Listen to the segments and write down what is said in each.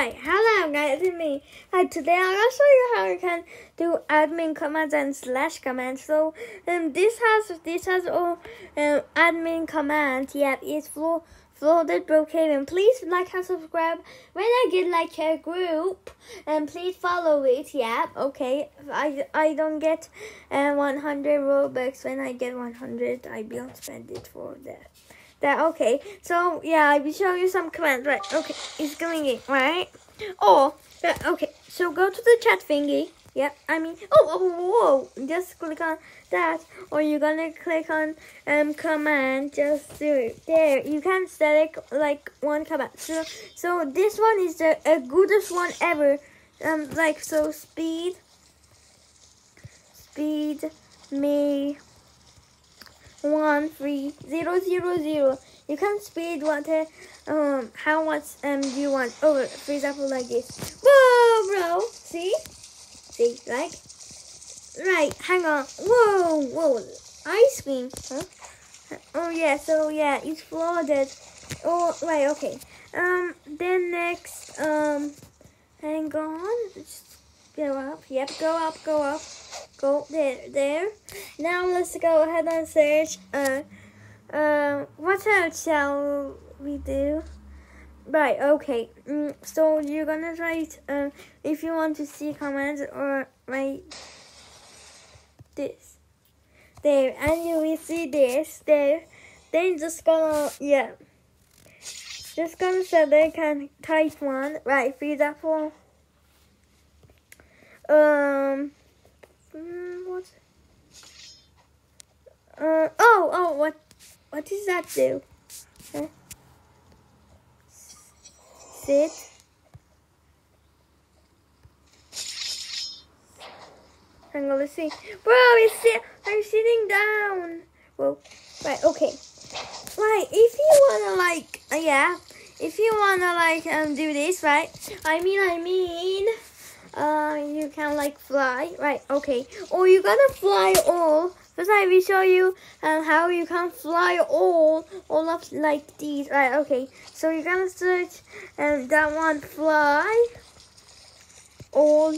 Right, hello guys, it's me. Hi, today I'm gonna show you how you can do admin commands and slash commands. So, um, this has this has all um admin commands. Yep, it's full floated Brookhaven. Please like and subscribe. When I get like a group, and um, please follow it. Yep, okay. I I don't get uh, 100 robux. When I get 100, I will spend it for that. That okay. So yeah, I will show you some commands. Right. Okay, it's going in. Right. Oh. Okay. So go to the chat thingy. Yep. I mean. Oh. Oh. Whoa. Just click on that, or you're gonna click on um command. Just do it. There. You can select like one command. So so this one is the a goodest one ever. Um. Like so. Speed. Speed. Me one three zero zero zero. You can speed what uh, um how much um do you want? Oh, for example, like this. Whoa, bro! See, see, like right. Hang on. Whoa, whoa! Ice cream. Huh? Oh yeah. So yeah, it's flooded. Oh right. Okay. Um. Then next. Um. Hang on. Just go up. Yep. Go up. Go up go there, there. Now let's go ahead and search. Uh, uh, what else shall we do? Right, okay. Mm, so you're gonna write, uh, if you want to see comments or write this. There, and you will see this there. Then just gonna, yeah. Just gonna select and type one. Right, for example, um, Mm, what? Uh, oh, oh, what, what does that do? Huh? Sit. Hang on, let's see. Bro, it's sit I'm sitting down. Well, right, okay. Right, if you wanna like, uh, yeah, if you wanna like um do this, right? I mean, I mean uh, you can like fly, right? Okay, or you gotta fly all. First, I will show you uh, how you can fly all, all of like these, right? Okay, so you're gonna search and um, that one fly all.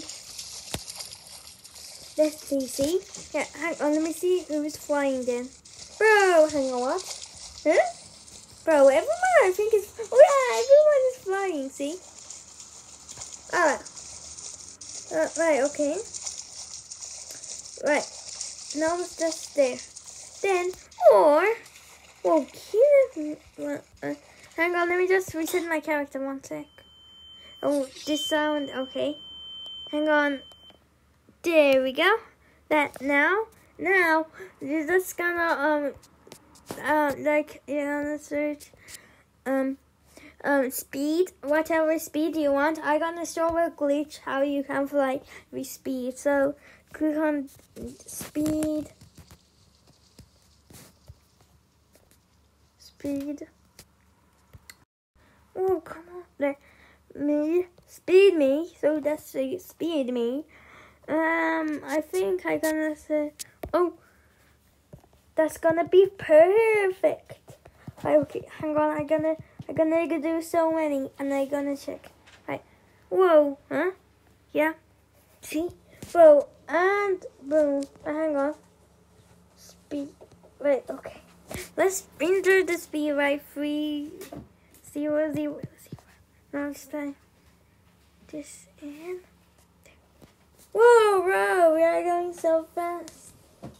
Let's see, see? Yeah, hang on, let me see who's flying then. Bro, hang on, what? Huh? Bro, everyone I think is, oh yeah, everyone is flying, see? Ah. Uh, right, okay. Right. Now it's just there. Then, or, well, uh, hang on, let me just reset my character one sec. Oh, this sound, okay. Hang on. There we go. That now, now, you're just gonna, um, uh, like, you're gonna search, um, um, speed, whatever speed you want. I'm gonna show a glitch how you can fly with speed. So click on speed, speed. Oh come on, Let me speed me. So that's the speed me. Um, I think I'm gonna say, oh, that's gonna be perfect. Okay, hang on, I'm gonna. I'm gonna do so many, and I'm gonna check. Right. Whoa, huh? Yeah. See? Whoa, and boom. Hang on. Speed. Wait, okay. Let's enter the speed right. Three, zero, zero, zero. Now it's time. This in. Whoa, bro, we are going so fast.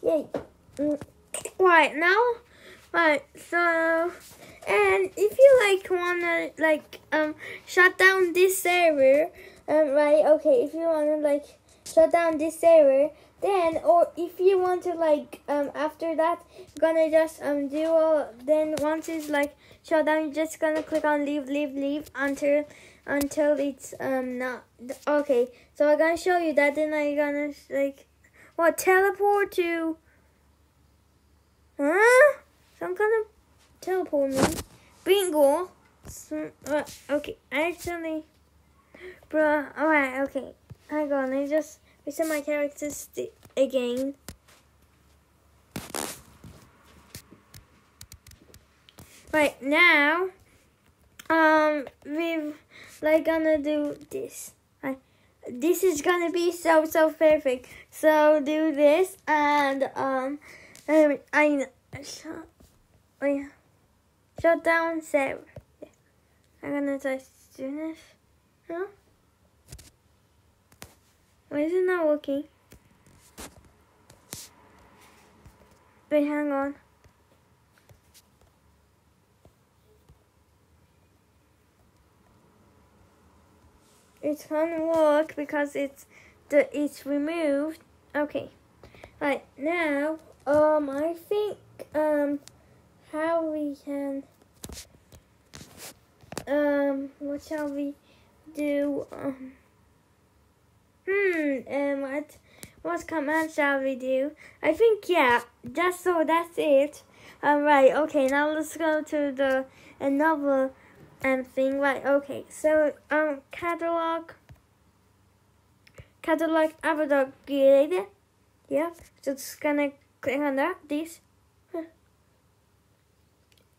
Yay. Mm. Right, now, right, so and if you like wanna like um shut down this server, um right, okay, if you wanna like shut down this server, then or if you want to like um after that gonna just um do all then once it's like shut down you're just gonna click on leave leave leave until until it's um not okay so i'm gonna show you that then i'm gonna like what teleport to huh? Some kind of teleport me. Bingo. So, uh, okay, actually, bruh. Alright, okay. Hang on, I just reset my characters again. Right now, um, we like gonna do this. I, this is gonna be so so perfect. So do this and um, um I shut, wait, shut down Sarah. I'm gonna just do this. Huh? Why is it not working? Wait, hang on. It's gonna work because it's the it's removed. Okay. Right now, um, I think um, how we can um, what shall we do? Um, hmm, um, what what command shall we do? I think yeah, just so that's it. All right. Okay. Now let's go to the another and thing right okay so um catalog catalog avatar creator yeah just gonna click on that this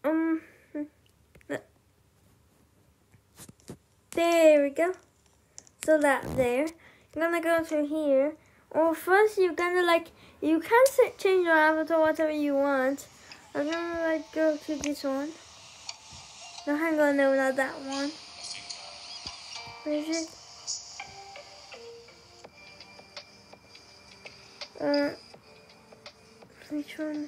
um there we go so that there I'm gonna go to here well first you're gonna like you can change your avatar whatever you want I'm gonna like go to this one no, hang on, no, not that one. Where is it? Uh, which one?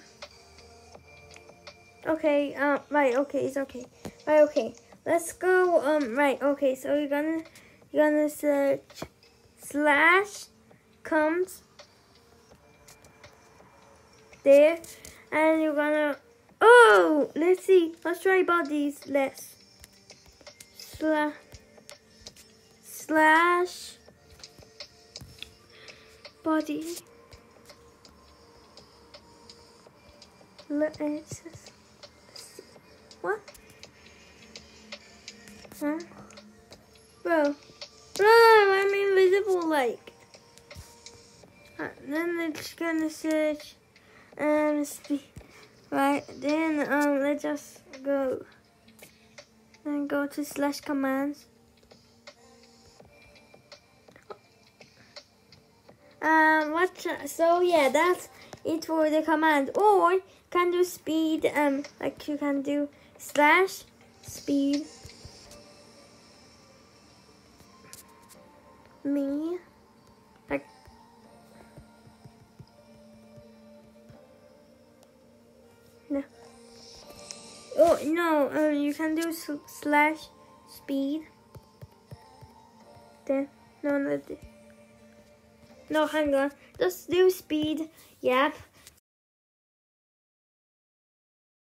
Okay, um, right, okay, it's okay. Right, okay. Let's go, um, right, okay, so you're gonna, you're gonna search slash comes there, and you're gonna Oh, let's see. Let's try bodies. Let's slash slash body. Let's what? Huh? Bro, bro, I'm invisible. Like, uh, then just gonna search um speed. Right, then um, let's just go and go to slash commands. Um, what? So yeah, that's it for the command. Or can do speed. Um, like you can do slash speed me Oh, no, uh, you can do slash speed. Then, no, no, no, hang on. Just do speed. Yep.